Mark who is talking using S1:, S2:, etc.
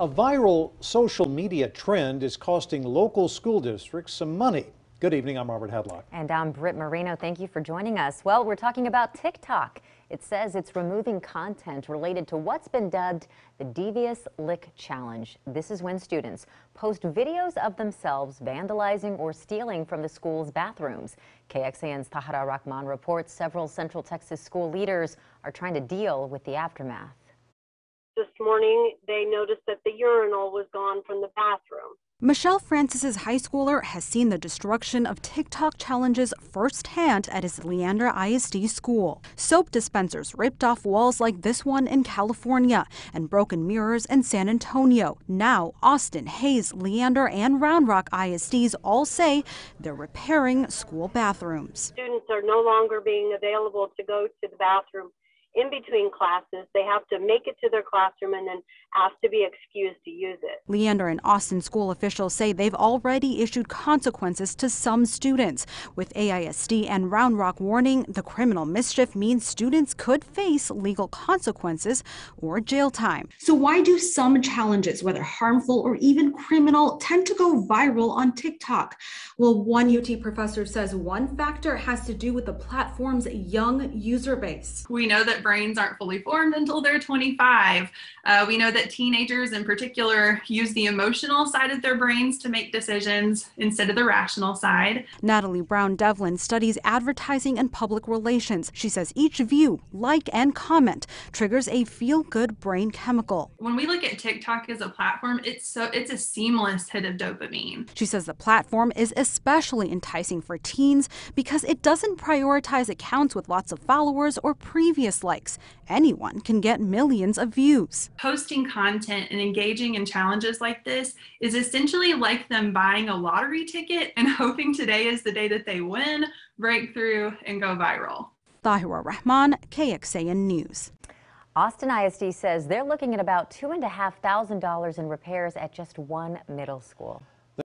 S1: A viral social media trend is costing local school districts some money. Good evening, I'm Robert Hadlock.
S2: And I'm Britt Moreno. Thank you for joining us. Well, we're talking about TikTok. It says it's removing content related to what's been dubbed the Devious Lick Challenge. This is when students post videos of themselves vandalizing or stealing from the school's bathrooms. KXAN's Tahera Rahman reports several Central Texas school leaders are trying to deal with the aftermath
S3: this morning, they noticed that the urinal was gone from the bathroom.
S4: Michelle Francis's high schooler has seen the destruction of TikTok challenges firsthand at his Leander ISD school. Soap dispensers ripped off walls like this one in California and broken mirrors in San Antonio. Now, Austin, Hays, Leander, and Round Rock ISDs all say they're repairing school bathrooms.
S3: Students are no longer being available to go to the bathroom in between classes. They have to make it to their classroom and then ask to be excused to use it.
S4: Leander and Austin school officials say they've already issued consequences to some students. With AISD and Round Rock warning, the criminal mischief means students could face legal consequences or jail time.
S5: So why do some challenges, whether harmful or even criminal, tend to go viral on TikTok? Well, one UT professor says one factor has to do with the platform's young user base.
S6: We know that brains aren't fully formed until they're 25. Uh, we know that teenagers in particular use the emotional side of their brains to make decisions instead of the rational side.
S4: Natalie Brown Devlin studies advertising and public relations. She says each view, like, and comment triggers a feel good brain chemical.
S6: When we look at TikTok as a platform, it's so it's a seamless hit of dopamine.
S4: She says the platform is especially enticing for teens because it doesn't prioritize accounts with lots of followers or previous likes. Anyone can get millions of views.
S6: Posting content and engaging in challenges like this is essentially like them buying a lottery ticket and hoping today is the day that they win, break through, and go viral.
S4: Tahera Rahman, KXAN News.
S2: Austin ISD says they're looking at about $2,500 in repairs at just one middle school.